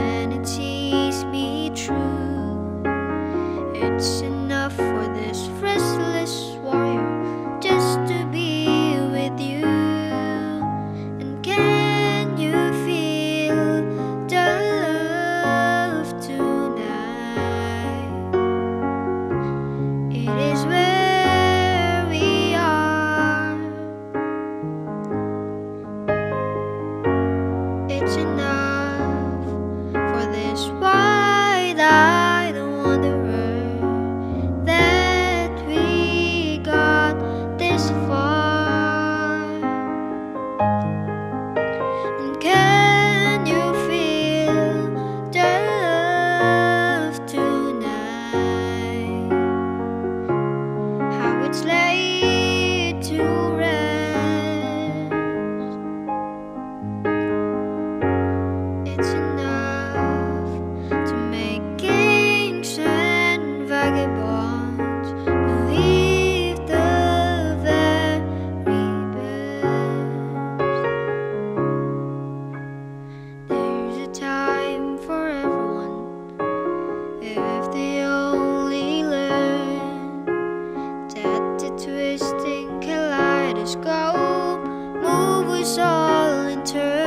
and it sees me true. It's enough for this restless warrior just to be with you. And can you feel the love tonight? It is where. we are. It's enough. Twisting kaleidoscope move us all in turn.